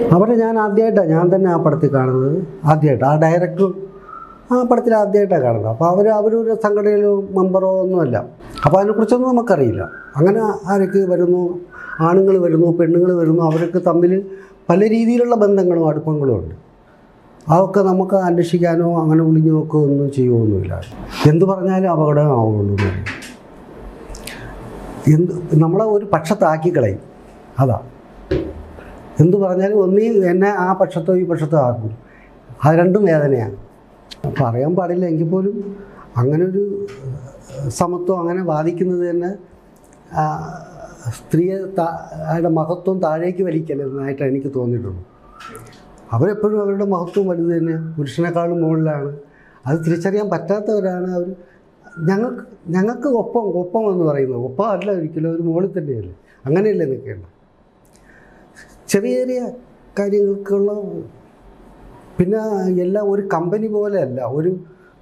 അവരെ ഞാൻ ആദ്യമായിട്ടാണ് ഞാൻ തന്നെ ആ പടത്തിൽ കാണുന്നത്. ആദ്യമായിട്ട് ആ ഡയറക്ടർ ആ പടത്തിൽ ആദ്യമായിട്ടാണ് കാണുന്നത്. അപ്പോൾ അവർ അവരൊരു സംഘടനയിലോ മെമ്പറോ ഒന്നുമല്ല. അപ്പോൾ അതിനെക്കുറിച്ചൊന്നും നമുക്കറിയില്ല. അങ്ങനെ ആരൊക്കെ വരുന്നു ആണുങ്ങൾ വരുന്നു പെണ്ണുങ്ങൾ വരുന്നു അവരൊക്കെ തമ്മിൽ പല രീതിയിലുള്ള ബന്ധങ്ങളും അടുപ്പങ്ങളും ഉണ്ട്. അതൊക്കെ നമുക്ക് അന്വേഷിക്കാനോ അങ്ങനെ ഒളിഞ്ഞു നോക്കുകയോ ഒന്നും ചെയ്യുമൊന്നുമില്ല എന്ത് പറഞ്ഞാലും അപകടമാവുള്ളൂ. എന്ത് നമ്മളെ ഒരു പക്ഷത്താക്കി കളയും അതാ. എന്ത് പറഞ്ഞാലും ഒന്നീ എന്നെ ആ പക്ഷത്തോ ഈ പക്ഷത്തോ ആക്കും. അത് രണ്ടും വേദനയാണ്. പറയാൻ പാടില്ല എങ്കിൽ പോലും അങ്ങനെ ഒരു സമത്വം അങ്ങനെ വാദിക്കുന്നത് തന്നെ സ്ത്രീയെ അവരുടെ മഹത്വം താഴേക്ക് വലിക്കലെന്നായിട്ടാണ് എനിക്ക് തോന്നിയിട്ടുള്ളൂ അവരെപ്പോഴും അവരുടെ മഹത്വം വലുത് തന്നെ പുരുഷനേക്കാളും മുകളിലാണ്. അത് തിരിച്ചറിയാൻ പറ്റാത്തവരാണ് അവർ. ഞങ്ങൾക്ക് ഞങ്ങൾക്ക് ഒപ്പം ഒപ്പം എന്ന് പറയുന്നത്. ഒപ്പം അല്ല ഒരിക്കലും ഒരു മുകളിൽ തന്നെയല്ലേ. അങ്ങനെയല്ലേ നിൽക്കേണ്ടത്? ചെറിയ ചെറിയ കാര്യങ്ങൾക്കുള്ള പിന്നെ എല്ലാം ഒരു കമ്പനി പോലെയല്ല. ഒരു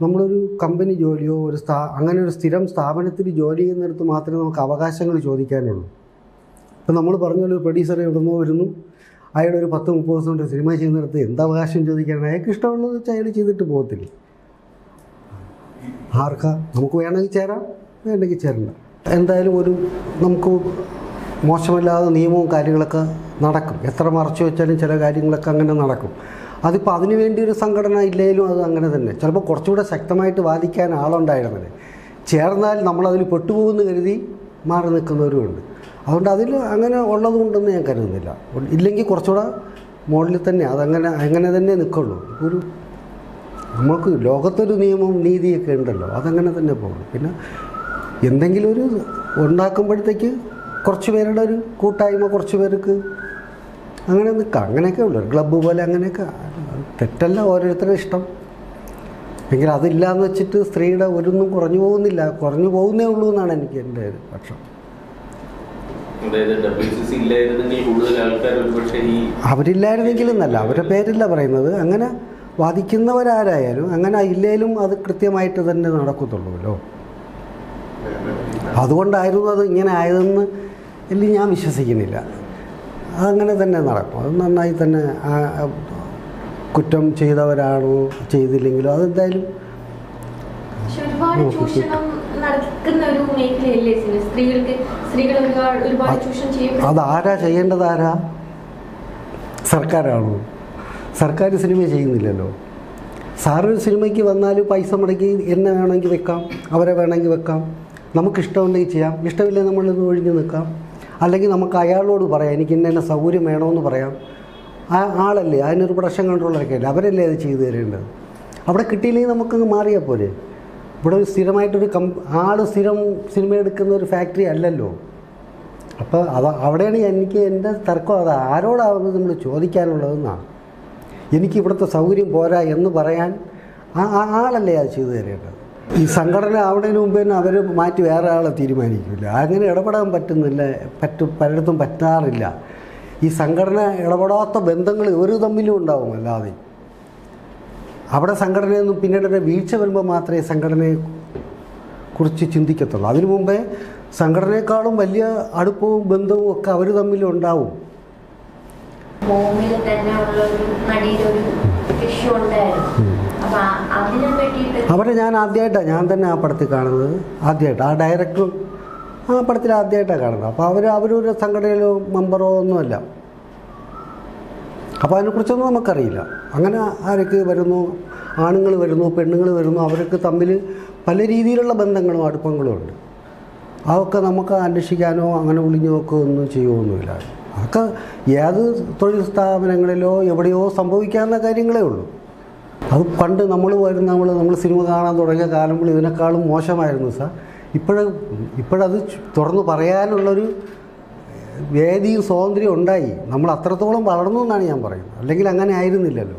നമ്മളൊരു കമ്പനി ജോലിയോ ഒരു സ്ഥാ അങ്ങനെ ഒരു സ്ഥിരം സ്ഥാപനത്തിൽ ജോലി ചെയ്യുന്നിടത്ത് മാത്രമേ നമുക്ക് അവകാശങ്ങൾ ചോദിക്കാനുള്ളൂ. ഇപ്പം നമ്മൾ പറഞ്ഞ ഒരു പ്രൊഡ്യൂസർ എവിടുന്നോ വരുന്നു. അയാൾ ഒരു പത്ത് മുപ്പത് ദിവസം കൊണ്ട് സിനിമ ചെയ്യുന്നിടത്ത് എന്ത് അവകാശം ചോദിക്കാനാണ്? അയാൾക്ക് ഇഷ്ടമുള്ളത് വെച്ചാൽ അയാൾ ചെയ്തിട്ട് പോകത്തില്ല. ആർക്കാ? നമുക്ക് വേണമെങ്കിൽ ചേരാം വേണമെങ്കിൽ ചേരണ്ട. എന്തായാലും ഒരു നമുക്ക് മോശമല്ലാതെ നിയമവും കാര്യങ്ങളൊക്കെ നടക്കും. എത്ര മറച്ചു വെച്ചാലും ചില കാര്യങ്ങളൊക്കെ അങ്ങനെ നടക്കും. അതിപ്പോൾ അതിനു വേണ്ടി ഒരു സംഘടന ഇല്ലെങ്കിലും അത് അങ്ങനെ തന്നെ. ചിലപ്പോൾ കുറച്ചുകൂടെ ശക്തമായിട്ട് വാദിക്കാൻ ആളുണ്ടായിരുന്നത്. ചേർന്നാൽ നമ്മളതിൽ പെട്ടുപോകുമെന്ന് കരുതി മാറി നിൽക്കുന്നവരുമുണ്ട്. അതുകൊണ്ട് അതിൽ അങ്ങനെ ഉള്ളതുകൊണ്ടെന്ന് ഞാൻ കരുതുന്നില്ല. ഇല്ലെങ്കിൽ കുറച്ചുകൂടെ മുകളിൽ തന്നെ അതങ്ങനെ അങ്ങനെ തന്നെ നിൽക്കുള്ളൂ. ഒരു നമുക്ക് ലോകത്തൊരു നിയമവും നീതിയൊക്കെ ഉണ്ടല്ലോ. അതങ്ങനെ തന്നെ പോകണം പിന്നെ എന്തെങ്കിലും ഒരു ഉണ്ടാക്കുമ്പോഴത്തേക്ക് കുറച്ച് പേരുടെ ഒരു കൂട്ടായ്മ കുറച്ച് പേർക്ക് അങ്ങനെ നിൽക്കാം അങ്ങനെയൊക്കെ ഉള്ളു ക്ലബ്ബ് പോലെ അങ്ങനെയൊക്കെ തെറ്റല്ല ഓരോരുത്തരുടെ ഇഷ്ടം. എങ്കിൽ അതില്ല എന്ന് വെച്ചിട്ട് സ്ത്രീയുടെ ഒരൊന്നും കുറഞ്ഞു പോകുന്നില്ല. കുറഞ്ഞു പോകുന്നേ ഉള്ളൂ എന്നാണ് എനിക്ക് എന്റെ ഒരു പക്ഷം. അവരില്ലായിരുന്നെങ്കിൽ എന്നല്ല അവരുടെ പേരില്ല പറയുന്നത്. അങ്ങനെ വാദിക്കുന്നവരാരായാലും അങ്ങനെ ഇല്ലേലും അത് കൃത്യമായിട്ട് തന്നെ നടക്കത്തുള്ളൂല്ലോ. അതുകൊണ്ടായിരുന്നു അത് ഇങ്ങനെ ആയതെന്ന് ഇല്ല ഞാൻ വിശ്വസിക്കുന്നില്ല. അതങ്ങനെ തന്നെ നടക്കും. അത് നന്നായി തന്നെ കുറ്റം ചെയ്തവരാണോ ചെയ്തില്ലെങ്കിലോ അതെന്തായാലും അതാരാ ചെയ്യേണ്ടത് ആരാ? സർക്കാരാണോ? സർക്കാർ സിനിമ ചെയ്യുന്നില്ലല്ലോ. സാറൊരു സിനിമയ്ക്ക് വന്നാൽ പൈസ മുടക്കി എന്നെ വേണമെങ്കിൽ വെക്കാം അവരെ വേണമെങ്കിൽ വെക്കാം. നമുക്കിഷ്ടമുണ്ടെങ്കിൽ ചെയ്യാം. ഇഷ്ടമില്ലെങ്കിൽ നമ്മളിത് ഒഴിഞ്ഞു നിൽക്കാം? അല്ലെങ്കിൽ നമുക്ക് അയാളോട് പറയാം എനിക്ക് ഇന്ന ഇന്ന സൗകര്യം വേണമെന്ന് പറയാം. ആ ആളല്ലേ അതിനൊരു പ്രൊഡക്ഷൻ കൺട്രോളറൊക്കെ അല്ലേ അവരല്ലേ അത് ചെയ്തു തരേണ്ടത്? അവിടെ കിട്ടിയില്ലെങ്കിൽ നമുക്ക് മാറിയാൽ പോലെ ഇവിടെ ഒരു സ്ഥിരമായിട്ടൊരു കം ആൾ സ്ഥിരം സിനിമ എടുക്കുന്ന ഒരു ഫാക്ടറി അല്ലല്ലോ. അപ്പോൾ അത് അവിടെയാണ് എനിക്ക് എന്റെ തർക്കം അത് ആരോടാണ് നമ്മൾ ചോദിക്കാനുള്ളതെന്നാണ് എനിക്ക് ഇവിടുത്തെ സൗകര്യം പോരാ എന്ന് പറയാൻ ആ ആളല്ലേ അത് ചെയ്തു തരേണ്ടത്? ഈ സംഘടന ആവുന്നതിന് മുമ്പ് തന്നെ അവർ മാറ്റി വേറെ ആളെ തീരുമാനിക്കില്ല. അങ്ങനെ ഇടപെടാൻ പറ്റുന്നില്ല പറ്റും പലയിടത്തും പറ്റാറില്ല. ഈ സംഘടന ഇടപെടാത്ത ബന്ധങ്ങൾ ഒരു തമ്മിലും ഉണ്ടാവും അല്ലാതെ. അവിടെ സംഘടനയൊന്നും പിന്നീട് ഒരു വീഴ്ച വരുമ്പോൾ മാത്രമേ സംഘടനയെ കുറിച്ച് ചിന്തിക്കത്തുള്ളൂ. അതിനു മുമ്പേ സംഘടനയെക്കാളും വലിയ അടുപ്പവും ബന്ധവും ഒക്കെ അവർ തമ്മിൽ ഉണ്ടാവും. അവരെ ഞാൻ ആദ്യമായിട്ടാണ് ഞാൻ തന്നെ ആ പടത്തിൽ കാണുന്നത്. ആദ്യമായിട്ട് ആ ഡയറക്ടർ ആ പടത്തിൽ ആദ്യമായിട്ടാണ് കാണുന്നത്. അപ്പോൾ അവർ അവരൊരു സംഘടനയിലോ മെമ്പറോ ഒന്നുമല്ല. അപ്പോൾ അതിനെക്കുറിച്ചൊന്നും നമുക്കറിയില്ല. അങ്ങനെ ആരൊക്കെ വരുന്നു ആണുങ്ങൾ വരുന്നു പെണ്ണുങ്ങൾ വരുന്നു അവരൊക്കെ തമ്മിൽ പല രീതിയിലുള്ള ബന്ധങ്ങളും അടുപ്പങ്ങളും ഉണ്ട്. അതൊക്കെ നമുക്ക് അന്വേഷിക്കാനോ അങ്ങനെ ഒളിഞ്ഞു ഒന്നും ചെയ്യുമൊന്നുമില്ല അതൊക്കെ ഏത് തൊഴിൽ സ്ഥാപനങ്ങളിലോ എവിടെയോ സംഭവിക്കാവുന്ന കാര്യങ്ങളേ ഉള്ളൂ. അത് പണ്ട് നമ്മൾ വരുന്ന നമ്മൾ നമ്മൾ സിനിമ കാണാൻ തുടങ്ങിയ കാലം മുതൽ ഇതിനേക്കാളും മോശമായിരുന്നു സാർ. ഇപ്പോഴും ഇപ്പോഴത് തുറന്നു പറയാനുള്ളൊരു വേദിയും സ്വാതന്ത്ര്യം ഉണ്ടായി. നമ്മൾ അത്രത്തോളം വളർന്നു എന്നാണ് ഞാൻ പറയുന്നത്. അല്ലെങ്കിൽ അങ്ങനെ ആയിരുന്നില്ലല്ലോ.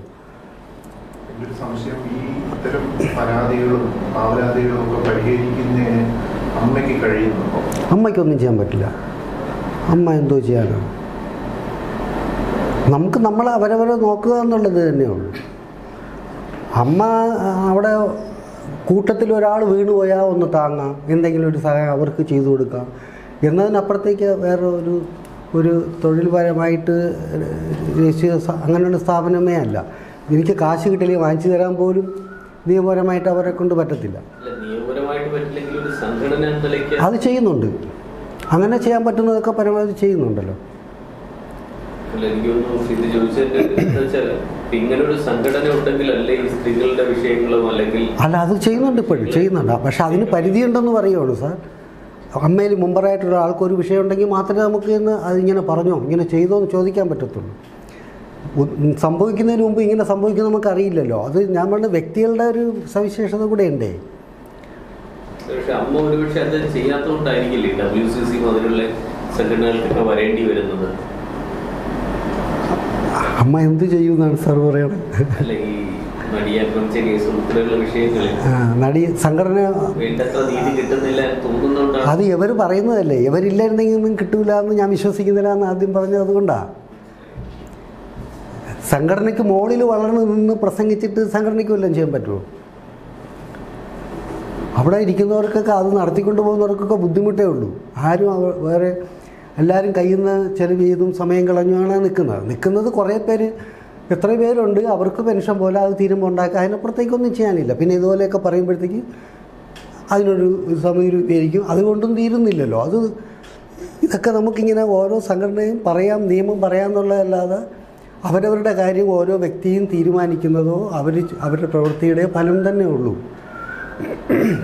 സംശയം ഈ ഇത്തരം പരാതികളും ഒക്കെ പരിഹരിക്കുന്നതിന് അമ്മയ്ക്ക് കഴിയുന്നുണ്ടോ? അമ്മയ്ക്കൊന്നും ചെയ്യാൻ പറ്റില്ല. അമ്മ എന്തോ ചെയ്യാനാണ്. നമുക്ക് നമ്മൾ അവരവരെ നോക്കുക എന്നുള്ളത് തന്നെയുള്ളൂ. അമ്മ അവിടെ കൂട്ടത്തിൽ ഒരാൾ വീണുപോയാൽ ഒന്ന് താങ്ങാം. എന്തെങ്കിലും ഒരു സഹായം അവർക്ക് ചെയ്തു കൊടുക്കാം. എന്നതിനപ്പുറത്തേക്ക് വേറെ ഒരു ഒരു തൊഴിൽപരമായിട്ട് ദേശീയ അങ്ങനെയുള്ള സ്ഥാപനമേ അല്ല. എനിക്ക് കാശ് കിട്ടില്ലെങ്കിൽ വാങ്ങിച്ചു തരാൻ പോലും നിയമപരമായിട്ട് അവരെ കൊണ്ട് പറ്റത്തില്ല. അത് ചെയ്യുന്നുണ്ട്. അങ്ങനെ ചെയ്യാൻ പറ്റുന്നതൊക്കെ പരമാവധി ചെയ്യുന്നുണ്ടല്ലോ. അല്ല എനിക്ക് തോന്നുന്നു ഇത് ചോദിച്ചതിന്റെ വെച്ചാൽ ഇങ്ങനെ ഒരു സംഘടന ഉണ്ടെങ്കിൽ അല്ലേ ഈ സ്ത്രീകളുടെ വിഷയങ്ങളും അല്ലെങ്കിൽ അല്ല അത് ചെയ്യുന്നുണ്ട് ഇപ്പോഴും ചെയ്യുന്നുണ്ട്. പക്ഷെ അതിന് പരിധിയുണ്ടെന്ന് പറയുള്ളൂ സാർ. അമ്മയിൽ മുമ്പറായിട്ടുള്ള ആൾക്ക് ഒരു വിഷയം ഉണ്ടെങ്കിൽ മാത്രമേ നമുക്ക് ഇന്ന് അതിങ്ങനെ പറഞ്ഞോ ഇങ്ങനെ ചെയ്തോ എന്ന് ചോദിക്കാൻ പറ്റത്തുള്ളൂ. സംഭവിക്കുന്നതിന് മുമ്പ് ഇങ്ങനെ സംഭവിക്കുന്നത് നമുക്ക് അറിയില്ലല്ലോ. അത് ഞാൻ പറഞ്ഞ വ്യക്തികളുടെ ഒരു സവിശേഷത കൂടെ ഉണ്ടേ. പക്ഷെ അമ്മ ഒരുപക്ഷെ അത് ചെയ്യാത്തതുകൊണ്ടായിരിക്കില്ലേ ഡബ്ല്യു സി സി മുതലുള്ള സംഘടനകൾക്കൊക്കെ വരേണ്ടി വരുന്നത്? അമ്മ എന്ത് ചെയ്യുമെന്നാണ് സാർ പറയണത് നടി സംഘടന അത് ഇവർ പറയുന്നതല്ലേ. ഇവരില്ലായിരുന്നെങ്കിൽ ഒന്നും കിട്ടൂല എന്ന് ഞാൻ വിശ്വസിക്കുന്നില്ല എന്ന് ആദ്യം പറഞ്ഞത് അതുകൊണ്ടാണ് സംഘടനയ്ക്ക് മോളിൽ വളർന്നു നിന്ന് പ്രസംഗിച്ചിട്ട് സംഘടനയ്ക്ക് വല്ലതും ചെയ്യാൻ പറ്റുമോ? അവിടെ ഇരിക്കുന്നവർക്കൊക്കെ അത് നടത്തിക്കൊണ്ട് പോകുന്നവർക്കൊക്കെ ബുദ്ധിമുട്ടേ ഉള്ളൂ. ആരും വേറെ എല്ലാവരും കയ്യിൽ നിന്ന് ചെലവ് ചെയ്തും സമയം കളഞ്ഞുമാണ് നിൽക്കുന്നത്. നിൽക്കുന്നത് കുറേ പേര് എത്ര പേരുണ്ട്. അവർക്ക് പെൻഷൻ പോലെ അത് തീരുമ്പോൾ ഉണ്ടാക്കുക. അതിനപ്പുറത്തേക്കൊന്നും ചെയ്യാനില്ല. പിന്നെ ഇതുപോലെയൊക്കെ പറയുമ്പോഴത്തേക്ക് അതിനൊരു സമയം രൂപീകരിക്കും അതുകൊണ്ടും തീരുന്നില്ലല്ലോ. അത് ഇതൊക്കെ നമുക്കിങ്ങനെ ഓരോ സംഘടനയും പറയാം നിയമം പറയാമെന്നുള്ളതല്ലാതെ അവരവരുടെ കാര്യം ഓരോ വ്യക്തിയും തീരുമാനിക്കുന്നതോ അവർ അവരുടെ പ്രവൃത്തിയുടെ ഫലം തന്നെ ഉള്ളൂ.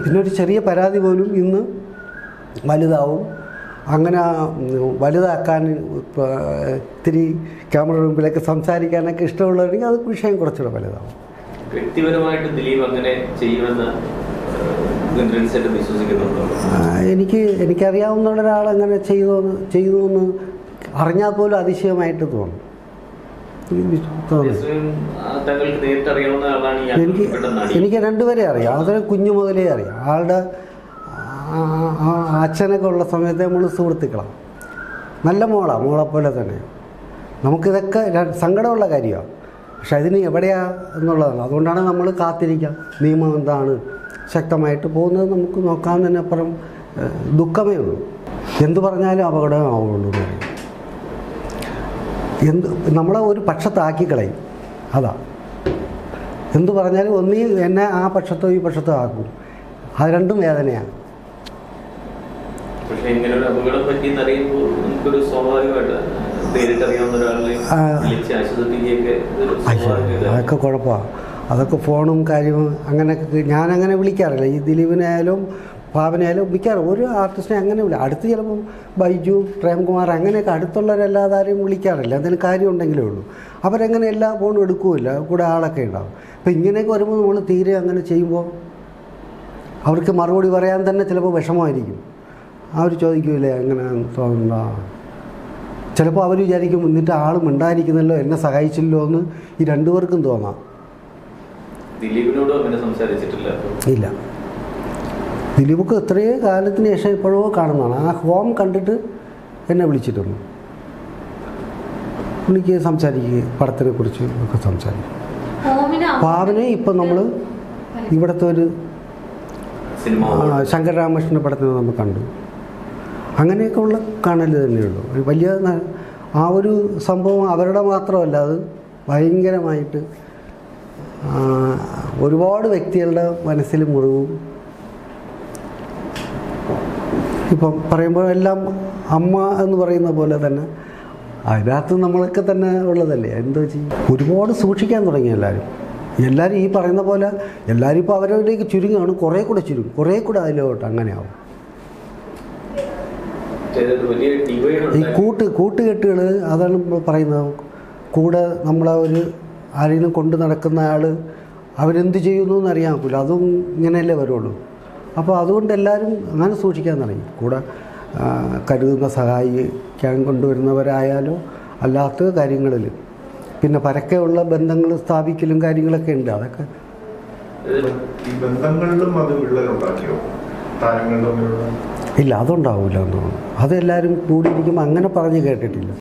പിന്നെ ഒരു ചെറിയ പരാതി പോലും ഇന്ന് വലുതാവും. അങ്ങനെ വലുതാക്കാൻ ഇത്തിരി ക്യാമറ മുമ്പിലൊക്കെ സംസാരിക്കാനൊക്കെ ഇഷ്ടമുള്ളവരെങ്കിൽ അത് വിഷയം കുറച്ചുകൂടെ വലുതാവും. വ്യക്തിപരമായിട്ട് ദിലീപ് അങ്ങനെ ചെയ്യുമെന്ന് എനിക്ക് എനിക്കറിയാവുന്ന ഒരാൾ അങ്ങനെ ചെയ്തു ചെയ്തു എന്ന് അറിഞ്ഞാൽ പോലും അതിശയമായിട്ട് തോന്നും. എനിക്ക് എനിക്ക് രണ്ടുപേരെ അറിയാം. അതൊരു കുഞ്ഞു മുതലേ അറിയാം. ആളുടെ അച്ഛനൊക്കെ ഉള്ള സമയത്ത് നമ്മൾ സുഹൃത്തുക്കളാണ് നല്ല മോളാണ് മോളെപ്പോലെ തന്നെ. നമുക്കിതൊക്കെ സങ്കടമുള്ള കാര്യമാണ് പക്ഷെ അതിന് എവിടെയാ എന്നുള്ളതാണ്. അതുകൊണ്ടാണ് നമ്മൾ കാത്തിരിക്കുക നിയമം എന്താണ്? ശക്തമായിട്ട് പോകുന്നത് നമുക്ക് നോക്കാൻ തന്നെ അപ്പുറം ദുഃഖമേ ഉള്ളൂ. എന്ത് പറഞ്ഞാലും അപകടമാവുള്ളൂ എന്ത് നമ്മളെ ഒരു പക്ഷത്താക്കി കളയും. അതാ. എന്ത് പറഞ്ഞാലും ഒന്നീ എന്നെ ആ പക്ഷത്തോ ഈ പക്ഷത്തോ ആക്കും. അത് രണ്ടും വേദനയാണ്. പക്ഷെ ഇങ്ങനെ ഒരു അപകടം പറ്റിയെന്ന് അറിയുമ്പോൾ നമുക്കൊരു സ്വാഭാവികമായിട്ട് നേരിട്ട് അറിയാവുന്ന ഒരാളെ. വിളിച്ച്. അതൊക്കെ കുഴപ്പമാണ് അതൊക്കെ ഫോണും കാര്യവും അങ്ങനെ ഞാനങ്ങനെ വിളിക്കാറില്ല. ഈ ദിലീപിനായാലും പാവനായാലും വിളിക്കാറ്. ഒരു ആർട്ടിസ്റ്റിനെ അങ്ങനെ വിളി അടുത്ത് ചിലപ്പം ബൈജു പ്രേംകുമാർ അങ്ങനെയൊക്കെ അടുത്തുള്ളവരല്ലാതെ ആരെയും വിളിക്കാറില്ല. എന്തെങ്കിലും കാര്യം ഉണ്ടെങ്കിലേ ഉള്ളൂ. അവരങ്ങനെ എല്ലാ ഫോണും എടുക്കുകയില്ല കൂടെ ആളൊക്കെ ഉണ്ടാവും. അപ്പം ഇങ്ങനെയൊക്കെ വരുമ്പോൾ നമ്മൾ തീരെ അങ്ങനെ ചെയ്യുമ്പോൾ അവർക്ക് മറുപടി പറയാൻ തന്നെ ചിലപ്പോൾ വിഷമമായിരിക്കും. അവർ ചോദിക്കൂലേ അങ്ങനെ തോന്നുന്ന ചിലപ്പോൾ അവർ വിചാരിക്കും എന്നിട്ട് ആൾ മിണ്ടായിരിക്കുന്നല്ലോ എന്നെ സഹായിച്ചില്ലോ എന്ന് ഈ രണ്ടു രണ്ടുപേർക്കും തോന്നാം. ദിലീപിനോട് അങ്ങനെ സംസാരിച്ചിട്ടില്ല. ഇല്ല. ദിലീപൊക്കെ എത്രയോ കാലത്തിന് ശേഷം ഇപ്പോഴോ കാണുന്നതാണ്. ആ ഹോം കണ്ടിട്ട് എന്നെ വിളിച്ചിട്ടുണ്ട്. എനിക്ക് സംസാരിക്കുക പടത്തിനെ കുറിച്ച് ഒക്കെ സംസാരിക്കും. പാവനെ ഇപ്പം നമ്മൾ ഇവിടുത്തെ ഒരു സിനിമ പടത്തിനെ നമ്മൾ കണ്ടു. അങ്ങനെയൊക്കെ ഉള്ള കാണൽ തന്നെയുള്ളൂ വലിയ ആ ഒരു സംഭവം അവരുടെ മാത്രമല്ല അത് ഭയങ്കരമായിട്ട് ഒരുപാട് വ്യക്തികളുടെ മനസ്സിൽ മുറിവും. ഇപ്പം പറയുമ്പോഴെല്ലാം അമ്മ എന്ന് പറയുന്ന പോലെ തന്നെ അതിനകത്ത് നമ്മളൊക്കെ തന്നെ ഉള്ളതല്ലേ? എന്തോ ചെയ്യും. ഒരുപാട് സൂക്ഷിക്കാൻ തുടങ്ങി എല്ലാവരും. എല്ലാവരും ഈ പറയുന്ന പോലെ എല്ലാവരും ഇപ്പോൾ അവരവരിലേക്ക് ചുരുങ്ങുകയാണ് കുറേ കൂടെ ചുരുങ്ങും. കുറേ കൂടെ അതിലോട്ട് അങ്ങനെയാവും. ഈ കൂട്ട് കൂട്ടുകെട്ടുകൾ അതാണ് പറയുന്നത്. കൂടെ നമ്മളെ ഒരു ആരെങ്കിലും കൊണ്ട് നടക്കുന്ന ആൾ അവരെന്ത് ചെയ്യുന്നു എന്നറിയാൻ ഒക്കില്ല അതും ഇങ്ങനെയല്ലേ വരുള്ളൂ. അപ്പോൾ അതുകൊണ്ട് എല്ലാവരും അങ്ങനെ സൂക്ഷിക്കാൻ തുടങ്ങി. കൂടെ കരുതുന്ന സഹായിക്കാൻ കൊണ്ടുവരുന്നവരായാലോ അല്ലാത്ത കാര്യങ്ങളിൽ. പിന്നെ പരക്കെയുള്ള ബന്ധങ്ങൾ സ്ഥാപിക്കലും കാര്യങ്ങളൊക്കെ ഉണ്ട്. അതൊക്കെ ഈ ബന്ധങ്ങളിലും അത് വിള്ളലുണ്ടാക്കിയോ താരങ്ങൾ തമ്മിലുള്ള ഇല്ല അതുണ്ടാവില്ല എന്നാണ് അതെല്ലാവരും കൂടിയിരിക്കുമ്പോൾ അങ്ങനെ പറഞ്ഞ് കേട്ടിട്ടില്ല.